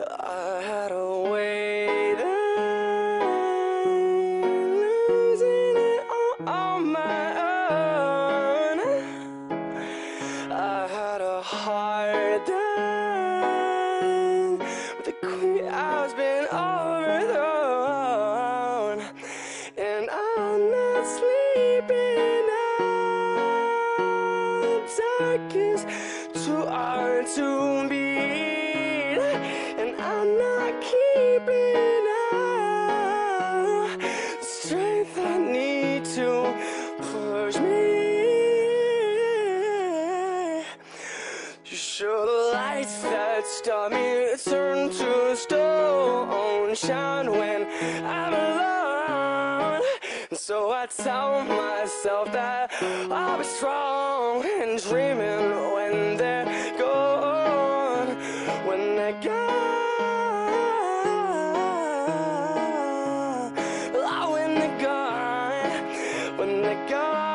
I had a way losing it all on my own. I had a the queen been overthrown, and I'm not sleeping now. Darkest too hard to beat, Show the lights that stop me turn to stone Shine when I'm alone. So I tell myself that I'll be strong And dreaming when they're gone. When they're gone. Oh, when they're gone. When they're gone.